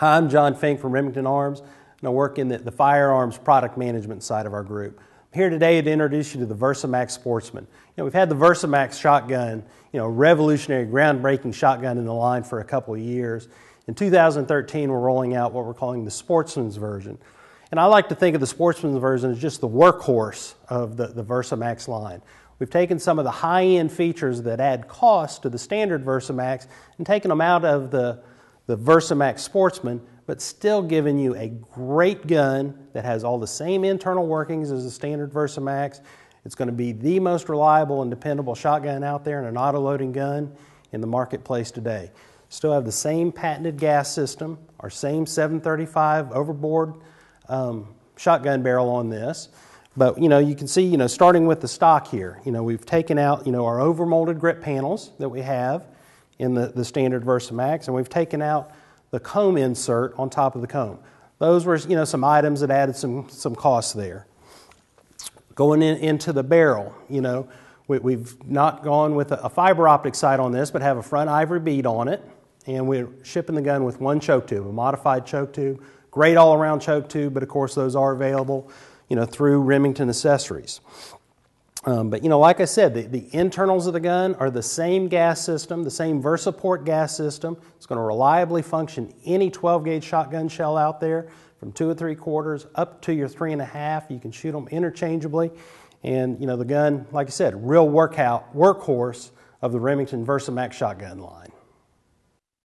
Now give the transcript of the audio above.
Hi, I'm John Fink from Remington Arms, and I work in the, the firearms product management side of our group. I'm here today to introduce you to the Versamax Sportsman. You know, we've had the Versamax shotgun, you know, revolutionary, groundbreaking shotgun in the line for a couple of years. In 2013, we're rolling out what we're calling the Sportsman's version. And I like to think of the Sportsman's version as just the workhorse of the, the Versamax line. We've taken some of the high end features that add cost to the standard Versamax and taken them out of the the Versamax Sportsman, but still giving you a great gun that has all the same internal workings as the standard Versamax. It's going to be the most reliable and dependable shotgun out there and an auto-loading gun in the marketplace today. Still have the same patented gas system, our same 735 overbore um, shotgun barrel on this. But you know, you can see, you know, starting with the stock here, you know, we've taken out, you know, our overmolded grip panels that we have in the, the standard Versamax, and we've taken out the comb insert on top of the comb. Those were you know, some items that added some, some costs there. Going in, into the barrel, you know, we, have not gone with a, a, fiber optic sight on this, but have a front ivory bead on it, and we're shipping the gun with one choke tube, a modified choke tube. Great all around choke tube, but of course those are available, you know, through Remington Accessories. Um, but you know, like I said, the, the, internals of the gun are the same gas system, the same VersaPort gas system. It's going to reliably function any 12 gauge shotgun shell out there, from two and three quarters up to your three and a half. You can shoot them interchangeably, and you know the gun, like I said, real workout workhorse of the Remington Versamax shotgun line.